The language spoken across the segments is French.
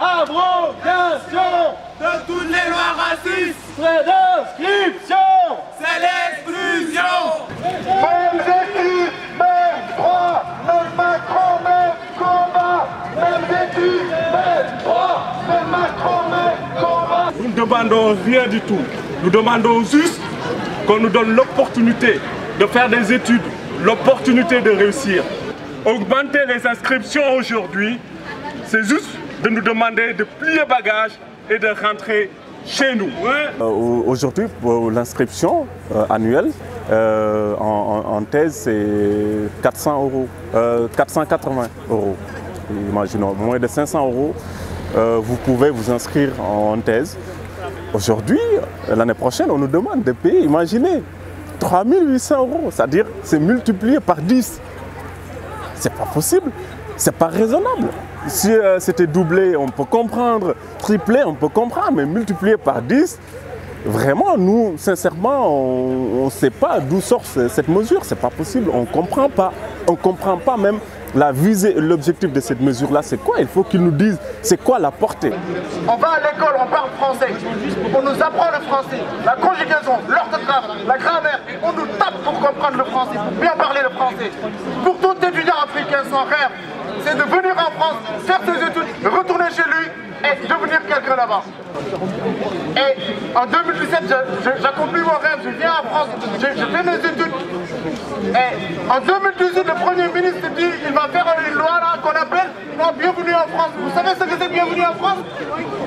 abrogation de toutes les lois racistes. Frais d'inscription, c'est l'exclusion. Mêmes études, même droit, même Macron, même combat. Mêmes études, même droit, même Macron, même combat. Nous ne demandons rien du tout. Nous demandons juste qu'on nous donne l'opportunité de faire des études, l'opportunité de réussir. Augmenter les inscriptions aujourd'hui, c'est juste de nous demander de plier bagages et de rentrer chez nous. Euh, aujourd'hui, pour l'inscription euh, annuelle euh, en, en, thèse, c'est 400 euros, 480 euros. Imaginons, moins de 500 euros, vous pouvez vous inscrire en thèse. Aujourd'hui, l'année prochaine, on nous demande de payer, imaginez, 3800 euros, c'est-à-dire c'est multiplié par 10. C'est pas possible, c'est pas raisonnable. Si euh, c'était doublé, on peut comprendre, triplé, on peut comprendre, mais multiplié par 10, vraiment, nous, sincèrement, on ne sait pas d'où sort cette mesure, c'est pas possible, on ne comprend pas. On comprend pas même la visée, l'objectif de cette mesure-là, c'est quoi? Il faut qu'ils nous disent c'est quoi la portée. On va à l'école, on parle français. On nous apprend le français, la conjugaison, l'orthographe, la grammaire. On nous tape pour comprendre le français, bien parler le français. Pour tout étudiant africain, son rêve, c'est de venir en France, faire ses études, retourner chez lui et devenir quelqu'un là-bas. Et en 2017, j'accomplis mon rêve, je viens en France, je, fais mes études. Et en 2018, le Premier ministre dit il va faire une loi là qu'on appelle Bienvenue en France. Vous savez ce que c'est Bienvenue en France?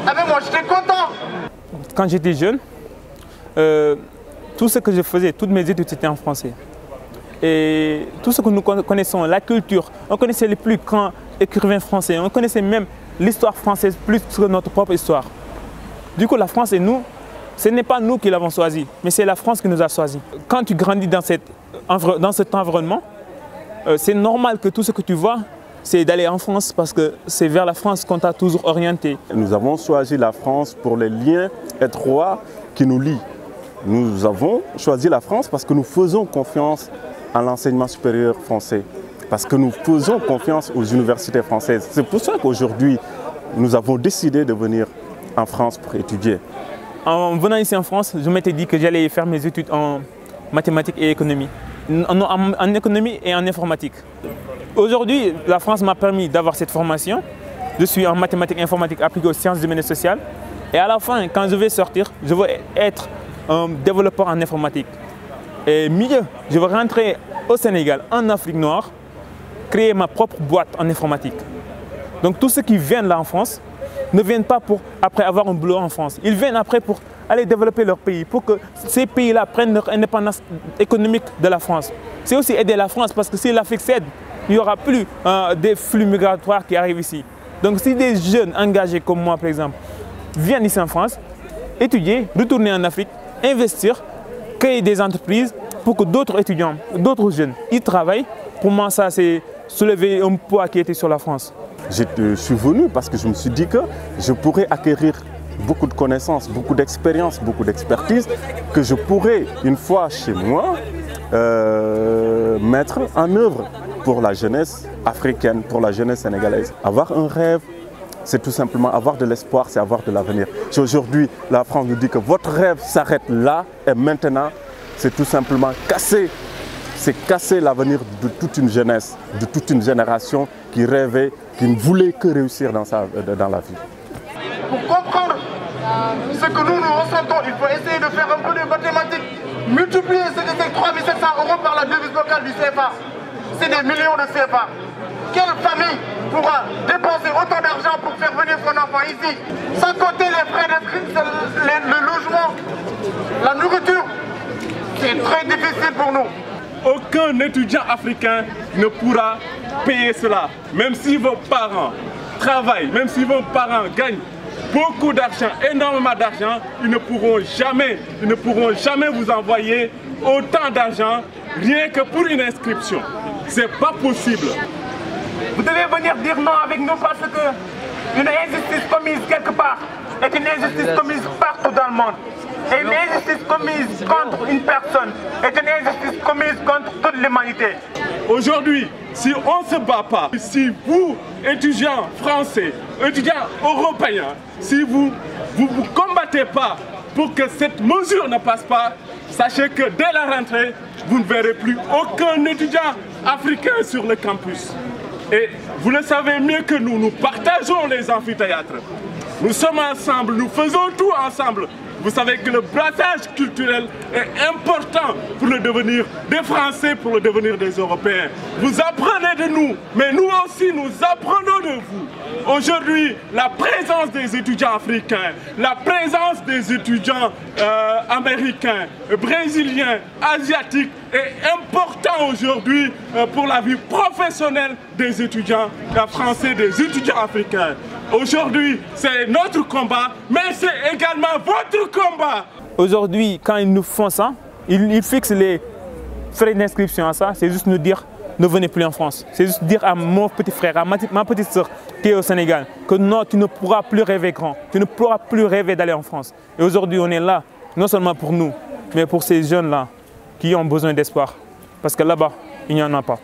Ah ben moi j'étais content. Quand j'étais jeune, euh, tout ce que je faisais, toutes mes études c'était en français. Et tout ce que nous connaissons, la culture, on connaissait les plus grands écrivains français, on connaissait même l'histoire française plus que notre propre histoire. Du coup, la France et nous, ce n'est pas nous qui l'avons choisi, mais c'est la France qui nous a choisi. Quand tu grandis dans, dans cet environnement, euh, c'est normal que tout ce que tu vois, c'est d'aller en France parce que c'est vers la France qu'on t'a toujours orienté. Nous avons choisi la France pour les liens étroits qui nous lient. Nous avons choisi la France parce que nous faisons confiance à l'enseignement supérieur français, parce que nous faisons confiance aux universités françaises. C'est pour ça qu'aujourd'hui, nous avons décidé de venir en France pour étudier. En venant ici en France, je m'étais dit que j'allais faire mes études en mathématiques et économie, en, économie et en informatique. Aujourd'hui, la France m'a permis d'avoir cette formation. Je suis en mathématiques et informatique appliquée aux sciences humaines et sociales. Et à la fin, quand je vais sortir, je veux être un développeur en informatique. Et mieux, je veux rentrer au Sénégal, en Afrique noire, créer ma propre boîte en informatique. Donc tous ceux qui viennent là en France ne viennent pas pour après avoir un boulot en France. Ils viennent après pour aller développer leur pays, pour que ces pays-là prennent leur indépendance économique de la France. C'est aussi aider la France parce que si l'Afrique cède, il n'y aura plus euh, des flux migratoires qui arrivent ici. Donc si des jeunes engagés comme moi par exemple viennent ici en France, étudier, retourner en Afrique, investir, créer des entreprises pour que d'autres étudiants, d'autres jeunes, y travaillent. Pour moi, ça, c'est soulever un poids qui était sur la France. Je suis venu parce que je me suis dit que je pourrais acquérir beaucoup de connaissances, beaucoup d'expérience, beaucoup d'expertise que je pourrais, une fois chez moi, euh, mettre en œuvre pour la jeunesse africaine, pour la jeunesse sénégalaise. Avoir un rêve, c'est tout simplement avoir de l'espoir, c'est avoir de l'avenir. Si aujourd'hui la France nous dit que votre rêve s'arrête là et maintenant, c'est tout simplement casser, c'est casser l'avenir de toute une jeunesse, de toute une génération qui rêvait, qui ne voulait que réussir dans, sa, dans la vie. Pour comprendre ce que nous nous ressentons, il faut essayer de faire un peu de mathématiques, multiplier ces 3700 euros par la devise locale du CFA. C'est des millions de CFA. Quelle famille pourra dépenser autant d'argent pour faire venir son enfant ici Sans compter les frais d'inscription, le logement, la nourriture, c'est très difficile pour nous. Aucun étudiant africain ne pourra payer cela. Même si vos parents travaillent, même si vos parents gagnent beaucoup d'argent, énormément d'argent, ils ne pourront jamais, ils ne pourront jamais vous envoyer autant d'argent rien que pour une inscription. C'est pas possible. Vous devez venir dire non avec nous parce que une injustice commise quelque part est une injustice commise partout dans le monde. Et une injustice commise contre une personne est une injustice commise contre toute l'humanité. Aujourd'hui, si on ne se bat pas, si vous, étudiants français, étudiants européens, si vous ne vous, vous combattez pas pour que cette mesure ne passe pas, sachez que dès la rentrée, vous ne verrez plus aucun étudiant africain sur le campus. Et vous le savez mieux que nous, nous partageons les amphithéâtres. Nous sommes ensemble, nous faisons tout ensemble. Vous savez que le brassage culturel est important pour le devenir des Français, pour le devenir des Européens. Vous apprenez de nous, mais nous aussi nous apprenons de vous. Aujourd'hui, la présence des étudiants africains, la présence des étudiants euh, américains, brésiliens, asiatiques est important aujourd'hui euh, pour la vie professionnelle des étudiants français, des étudiants africains. Aujourd'hui, c'est notre combat, mais c'est également votre combat. Aujourd'hui, quand ils nous font ça, ils, fixent les frais d'inscription à ça, c'est juste nous dire ne venez plus en France. C'est juste dire à mon petit frère, à ma, ma petite soeur qui est au Sénégal, que non, tu ne pourras plus rêver grand, tu ne pourras plus rêver d'aller en France. Et aujourd'hui, on est là, non seulement pour nous, mais pour ces jeunes-là qui ont besoin d'espoir. Parce que là-bas, il n'y en a pas.